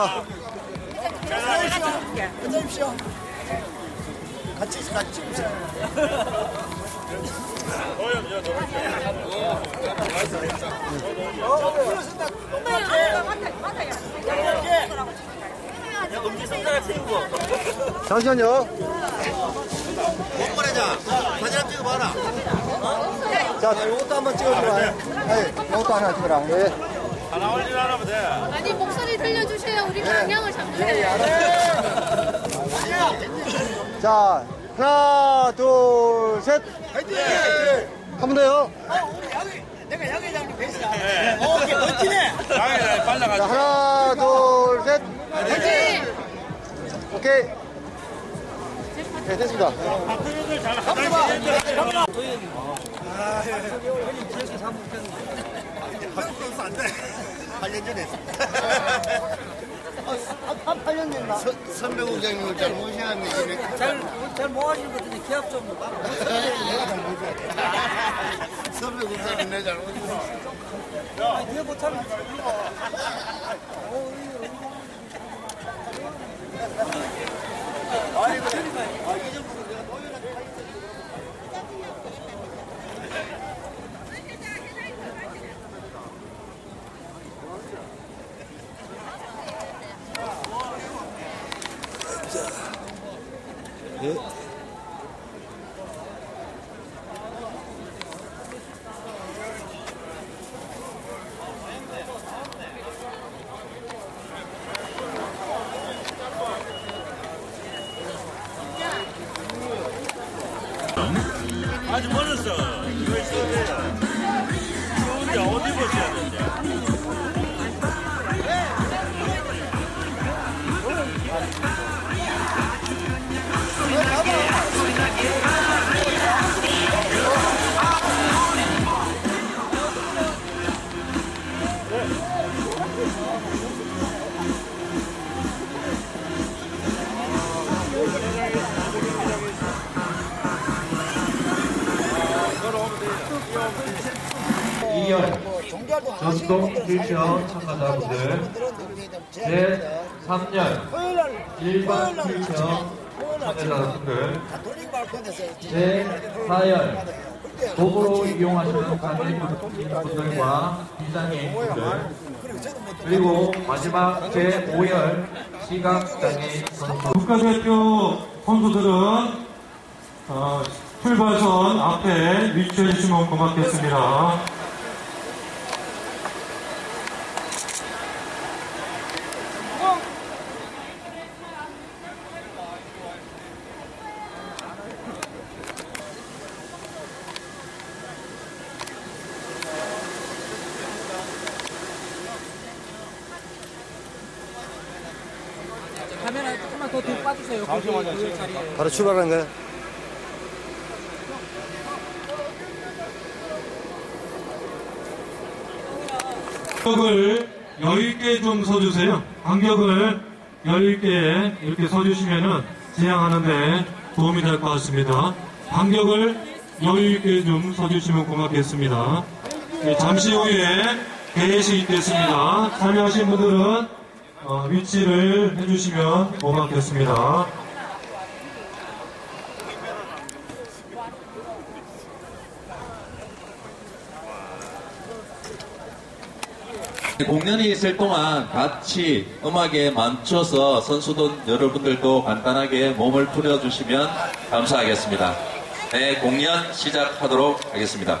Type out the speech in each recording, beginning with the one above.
고맙습니다. 앉아십시오. 같이 같이 찍으세요. 잠시만요. 원문회장 사진 한번 찍어봐라. 자, 이것도 한번 찍어줘라. 네, 이것도 하나 찍어라. 예. 아니 목소리 들려주세요. 우리가 안녕을 잡는데. 자, 하나, 둘, 셋. 화이팅! 한 번 더요. 내가 양 회장님 뵀어. 어, 오케이, 멋지네. 자, 하나, 둘, 셋. 화이팅! 오케이. 네, 됐습니다. 안 돼. 8년 전에 했어. 한 8년 됐나? 선배 국장님을 잘 모셔왔네. 잘, 잘 모아주는 것 같은데 기합 좀. 내가 잘 모셔. 선배 국장님 내잘 모셔. 야, 이거 못하면. 아 주 멀었어. 이거 있어야 돼요. 우리 어디 보셔야. 이 7천 참가자분들. 제 3년 일반 7천 참가자분들. 제 4열. 도보로 이용하시는 관객분들과 비장애인분들. 그리고 마지막 제5열 시각장애인 선수. 국가대표 선수들은 어, 출발선 앞에 위치해 주시면 고맙겠습니다. 카메라 조금만 더 뒤로 빠주세요. 잠시만요. 그 자리에. 바로 출발하는 거야. 간격을 여유있게 좀 서주세요. 간격을 여유있게 이렇게 서주시면은 지향하는데 도움이 될 것 같습니다. 간격을 여유있게 좀 서주시면 고맙겠습니다. 네, 잠시 후에 개회식이 있겠습니다. 참여하신 분들은 어, 위치를 해주시면 고맙겠습니다. 공연이 있을 동안 같이 음악에 맞춰서 선수들 여러분들도 간단하게 몸을 풀어주시면 감사하겠습니다. 네, 공연 시작하도록 하겠습니다.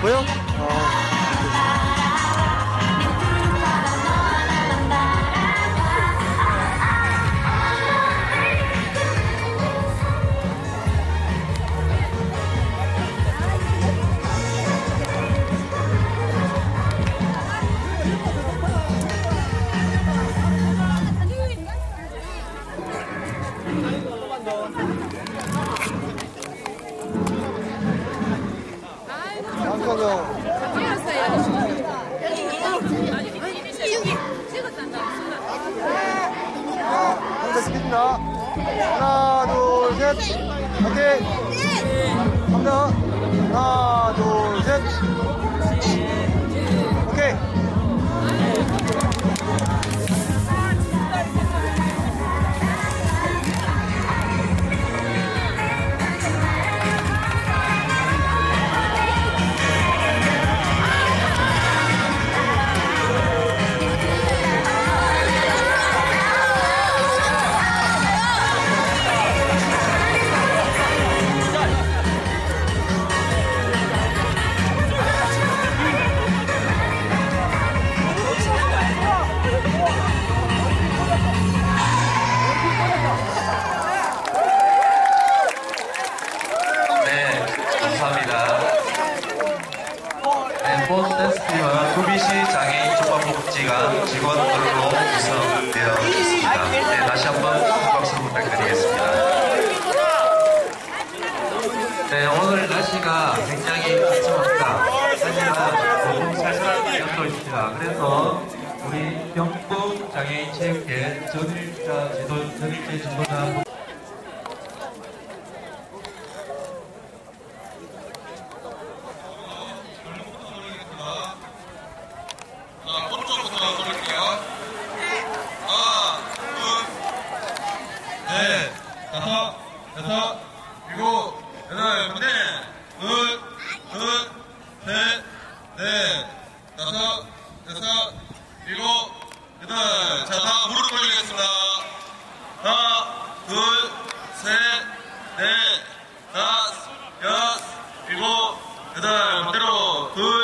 보여? 어. 오케이. 갑니다. 하나, 둘, 셋. 네, 오늘 날씨가 굉장히 춥습니다. 하지만 너무 살살하게 연도 있습니다. 그래서 우리 경북 장애인 체육회 전일자 지도, 전일제 지도자. 하나, 둘, 넷, 다섯, 여섯, 일곱, 여덟, 무대, 둘, 둘, 셋, 넷, 다섯, 여섯, 일곱, 여덟. 자, 다 무릎 돌리겠습니다. 하나, 둘, 셋, 넷, 다섯, 여섯, 일곱, 여덟. 그대로 둘,